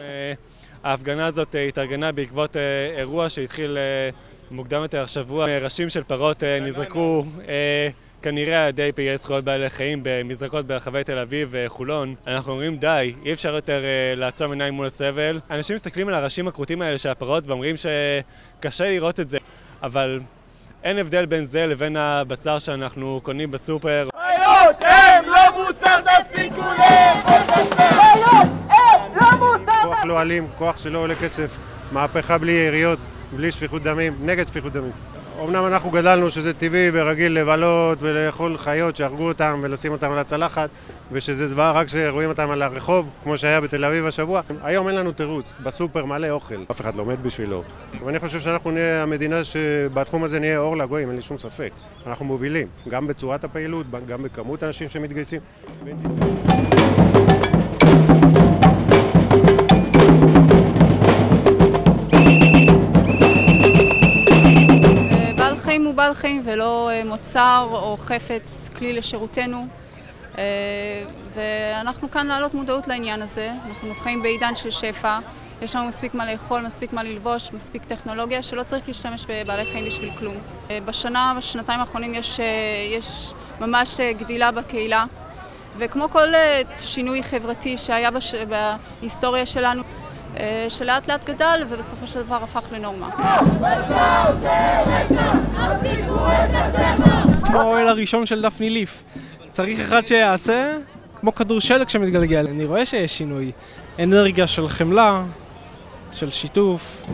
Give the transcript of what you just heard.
אה, ההפגנה הזאת אה, התארגנה בעקבות אה, אירוע שהתחיל מוקדם יותר השבוע. ראשים של פרות נזרקו אה, כנראה על ידי פעילי זכויות בעלי חיים במזרקות ברחבי תל אביב וחולון. אנחנו אומרים די, אי אפשר יותר לעצום עיניים מול הסבל. אנשים מסתכלים על הראשים הכרותים האלה של הפרות ואומרים שקשה לראות את זה, אבל אין הבדל בין זה לבין הבשר שאנחנו קונים בסופר. חיות הם לא מוסר, תפסיקו לאכול בשר! חיות הם לא מוסר! כוח לא אלים, כוח שלא עולה כסף, מהפכה בלי יריות, בלי שפיכות דמים, נגד שפיכות דמים. אמנם אנחנו גדלנו שזה טבעי ורגיל לבלות ולאכול חיות שהרגו אותם ולשים אותם על הצלחת ושזה זוועה רק כשרואים אותם על הרחוב, כמו שהיה בתל אביב השבוע. היום אין לנו תירוץ, בסופר מלא אוכל, אף אחד לא מת בשבילו. ואני חושב שאנחנו נהיה המדינה שבתחום הזה נהיה אור לגויים, אין לי שום ספק. אנחנו מובילים, גם בצורת הפעילות, גם בכמות האנשים שמתגייסים. בעל חיים ולא אה, מוצר או חפץ, כלי לשירותנו. אה, ואנחנו כאן להעלות מודעות לעניין הזה. אנחנו חיים בעידן של שפע, יש לנו מספיק מה לאכול, מספיק מה ללבוש, מספיק טכנולוגיה, שלא צריך להשתמש בבעלי חיים בשביל כלום. אה, בשנה, בשנתיים האחרונים יש, יש ממש גדילה בקהילה, וכמו כל שינוי חברתי שהיה בש... בהיסטוריה שלנו, שלאט לאט גדל ובסופו של דבר הפך לנורמה. כמו האוהל הראשון של דפני ליף. צריך אחד שיעשה כמו כדור שלג שמתגלגל. אני רואה שיש שינוי. אנרגיה של חמלה, של שיתוף.